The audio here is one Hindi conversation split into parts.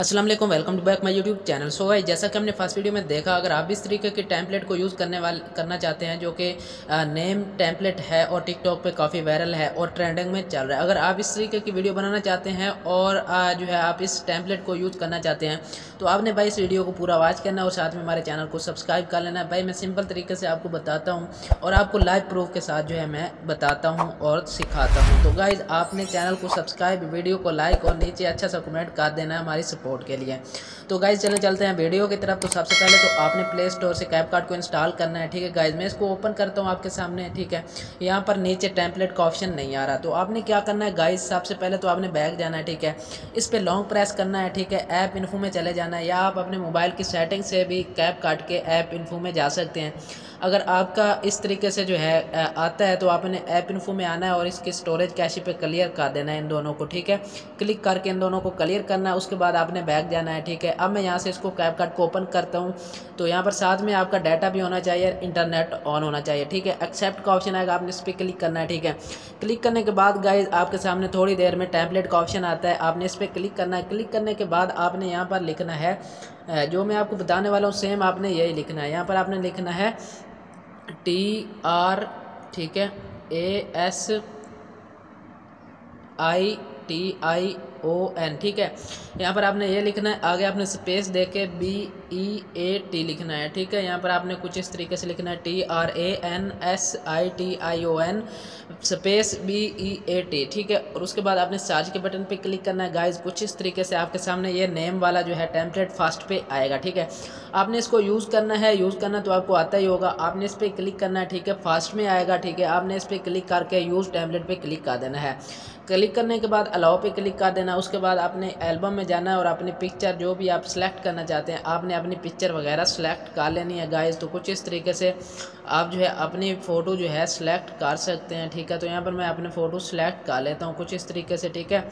Aslam welcome to back my YouTube channel so भाई जैसा कि हमने फ़र्स्ट वीडियो में देखा अगर आप इस तरीके के टैंपलेट को यूज़ करने वाले करना चाहते हैं जो कि नेम टेम्पलेट है और टिकटॉक पे काफ़ी वायरल है और ट्रेंडिंग में चल रहा है अगर आप इस तरीके की वीडियो बनाना चाहते हैं और आ, जो है आप इस टैंपलेट को यूज़ करना चाहते हैं तो आपने भाई इस वीडियो को पूरा वॉच करना है और साथ में हमारे चैनल को सब्सक्राइब कर लेना है। भाई मैं सिंपल तरीके से आपको बताता हूँ और आपको लाइव प्रूफ के साथ जो है मैं बताता हूँ और सिखाता हूँ। तो गाइज़ आपने चैनल को सब्सक्राइब वीडियो को लाइक और नीचे अच्छा सा कमेंट कर देना है हमारी सपोर्ट के लिए। तो गाइज़ चले चलते हैं वीडियो की तरफ़। तो सबसे पहले तो आपने प्ले स्टोर से कैप कार्ड को इंस्टॉल करना है, ठीक है गाइज़ मैं इसको ओपन करता हूँ आपके सामने, ठीक है? यहाँ पर नीचे टेम्पलेट का ऑप्शन नहीं आ रहा। तो आपने क्या करना है गाइज़ सबसे पहले तो आपने बैग जाना है, ठीक है? इस पर लॉन्ग प्रेस करना है, ठीक है? ऐप इन्फो में चले जाना है या आप अपने मोबाइल की सेटिंग से भी कैप काट के ऐप इन्फो में जा सकते हैं। अगर आपका इस तरीके से जो है आता है तो आपने ऐप इन्फो में आना है और इसके स्टोरेज कैशी पे क्लियर कर देना है इन दोनों को, ठीक है? क्लिक करके इन दोनों को क्लियर करना है। उसके बाद आपने बैग जाना है, ठीक है? अब मैं यहाँ से इसको कैप कार्ड को ओपन करता हूँ। तो यहाँ पर साथ में आपका डाटा भी होना चाहिए इंटरनेट ऑन होना चाहिए, ठीक है? एक्सेप्ट का ऑप्शन आएगा, आपने इस पर क्लिक करना है, ठीक है? क्लिक करने के बाद गाइज़ आपके सामने थोड़ी देर में टैबलेट का ऑप्शन आता है, आपने इस पर क्लिक करना है। क्लिक करने के बाद आपने यहाँ पर लिखना है जो मैं आपको बताने वाला हूँ सेम आपने यही लिखना है। यहाँ पर आपने लिखना है टी आर ठीक है? A S I T I O N, ठीक है। यहाँ पर आपने ये लिखना है, आगे आपने स्पेस दे के बी ई ए टी लिखना है, ठीक है। यहाँ पर आपने कुछ इस तरीके से लिखना है T R A N S I T I O N space B E A T ठीक है। और उसके बाद आपने चार्ज के बटन पे क्लिक करना है। गाइज़ कुछ इस तरीके से आपके सामने ये नेम वाला जो है टेम्पलेट फास्ट पे आएगा, ठीक है। आपने इसको यूज़ करना है यूज़ करना तो आपको आता ही होगा। आपने इस पर क्लिक करना है, ठीक है फास्ट में आएगा, ठीक है। आपने इस पर क्लिक करके यूज़ टैबलेट पर क्लिक कर देना है। क्लिक करने के बाद अलाउ पे क्लिक कर देना उसके बाद आपने एल्बम में जाना है और अपनी पिक्चर जो भी आप सेलेक्ट करना चाहते हैं, आपने अपनी पिक्चर वगैरह सेलेक्ट कर लेनी है गाइस तो कुछ इस तरीके से आप जो है अपनी फ़ोटो जो है सेलेक्ट कर सकते हैं, ठीक है? तो यहाँ पर मैं अपने फ़ोटो सेलेक्ट कर लेता हूँ कुछ इस तरीके से, ठीक है?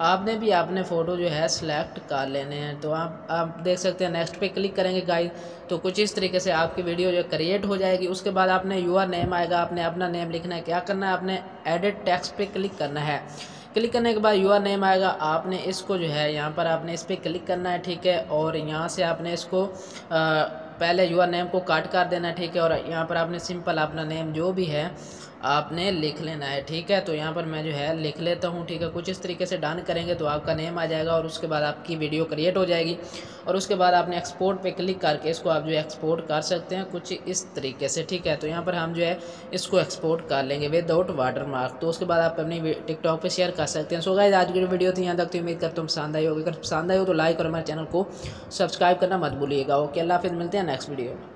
आपने भी अपने फ़ोटो जो है सेलेक्ट कर लेने हैं। तो आप आप देख सकते हैं नेक्स्ट पे क्लिक करेंगे गाइस तो कुछ इस तरीके से आपकी वीडियो जो क्रिएट हो जाएगी। उसके बाद आपने यूआर नेम आएगा, आपने अपना नेम लिखना है। क्या करना है? आपने एडिट टेक्स्ट पे क्लिक करना है। क्लिक करने के बाद यूआर नेम आएगा। आपने इसको जो है यहाँ पर आपने इस पर क्लिक करना है ठीक है? और यहाँ से आपने इसको आ, पहले यूआर नेम को काट कर देना है ठीक है? और यहाँ पर आपने सिंपल अपना नेम जो भी है आपने लिख लेना है, ठीक है? तो यहाँ पर मैं जो है लिख लेता हूँ, ठीक है? कुछ इस तरीके से डन करेंगे तो आपका नेम आ जाएगा और उसके बाद आपकी वीडियो क्रिएट हो जाएगी और उसके बाद आपने एक्सपोर्ट पे क्लिक करके इसको आप जो है एक्सपोर्ट कर सकते हैं कुछ इस तरीके से, ठीक है? तो यहाँ पर हम जो है इसको एक्सपोर्ट कर लेंगे विदाउट वाटर मार्क तो उसके बाद आप अपनी टिकटॉक पर शेयर कर सकते हैं। सो गाइज़ आज की वीडियो थी, यहाँ तक तो उम्मीद करता हूँ पसंद आई होगी। अगर पसंद आई हो तो लाइक और हमारे चैनल को सब्सक्राइब करना मत भूलिएगा। ओके अल्लाह फिर मिलते हैं नेक्स्ट वीडियो में।